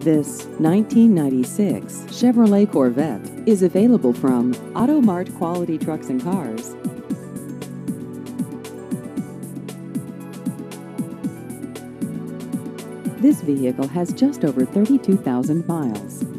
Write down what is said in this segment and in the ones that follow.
This 1996 Chevrolet Corvette is available from Auto Mart Quality Trucks and Cars. This vehicle has just over 32,000 miles.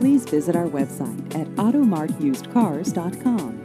Please visit our website at automartusedcars.com.